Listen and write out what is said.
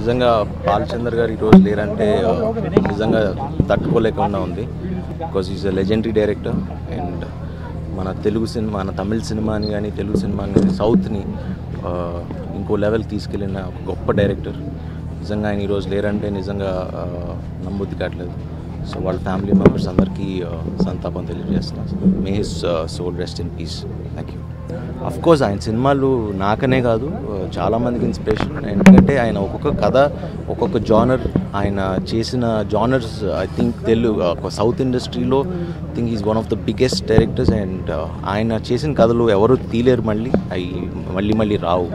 నిజంగా బాలచందర్ గారు ఈరోజు లేరంటే నిజంగా తట్టుకోలేకుండా ఉంది. Because is a legendary director and మన తెలుగు సినిమా మన తమిళ సినిమాని కానీ తెలుగు సినిమాని కానీ సౌత్ని ఇంకో లెవెల్కి తీసుకెళ్ళిన ఒక గొప్ప డైరెక్టర్ నిజంగా ఆయన ఈరోజు లేరంటే నిజంగా నమ్మొద్ది కావట్లేదు. సో వాళ్ళ ఫ్యామిలీ మెంబర్స్ అందరికీ uh, సంతాపం తెలియజేస్తున్నాను may his soul rest in peace thank you of course ఆయన సినిమాలు నాకనే కాదు uh, చాలామందికి ఇన్స్పిరేషన్ ఎందుకంటే ఆయన ఒక్కొక్క కథ ఒక్కొక్క జానర్ ఆయన చేసిన genres I think Telugu south ఇండస్ట్రీలో think is one of the biggest directors and ఆయన చేసిన కథలు ఎవరు తీలేరు మళ్ళీ. అవి మళ్ళీ మళ్ళీ రావు.